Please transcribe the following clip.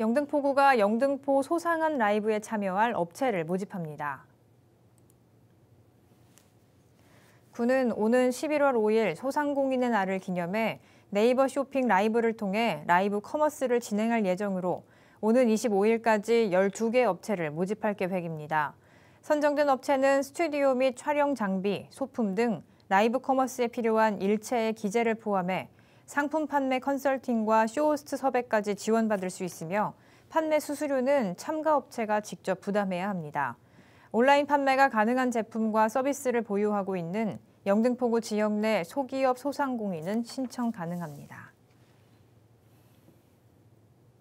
영등포구가 영등포 소상한 라이브에 참여할 업체를 모집합니다. 구는 오는 11월 5일 소상공인의 날을 기념해 네이버 쇼핑 라이브를 통해 라이브 커머스를 진행할 예정으로 오는 25일까지 12개 업체를 모집할 계획입니다. 선정된 업체는 스튜디오 및 촬영 장비, 소품 등 라이브 커머스에 필요한 일체의 기재를 포함해 상품 판매 컨설팅과 쇼호스트 섭외까지 지원받을 수 있으며 판매 수수료는 참가 업체가 직접 부담해야 합니다. 온라인 판매가 가능한 제품과 서비스를 보유하고 있는 영등포구 지역 내 소기업 소상공인은 신청 가능합니다.